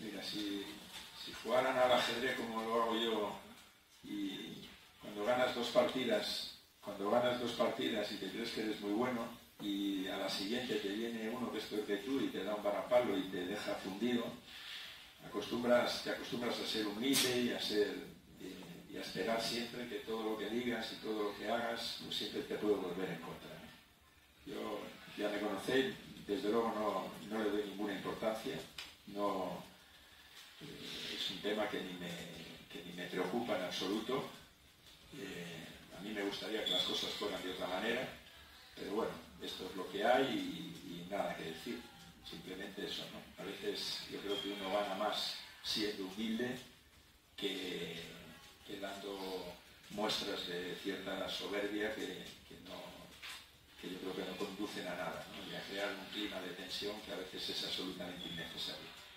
Mira, si, si jugaran al ajedrez como lo hago yo y cuando ganas dos partidas, cuando ganas dos partidas y te crees que eres muy bueno y a la siguiente te viene uno que es peor que tú y te da un varapalo y te deja fundido, acostumbras, te acostumbras a ser humilde y a ser y, a esperar siempre que todo lo que digas y todo lo que hagas pues siempre te puede volver en contra. Yo ya me conocéis, desde luego no, no le doy ninguna importancia, eh, tema que ni me, que ni me preocupa en absoluto. Eh, a mí me gustaría que las cosas fueran de otra manera, pero bueno, esto es lo que hay y, nada que decir. Simplemente eso. A veces yo creo que uno gana más siendo humilde que, dando muestras de cierta soberbia que, que yo creo que no conducen a nada, ¿no? y a crear un clima de tensión que a veces es absolutamente innecesario.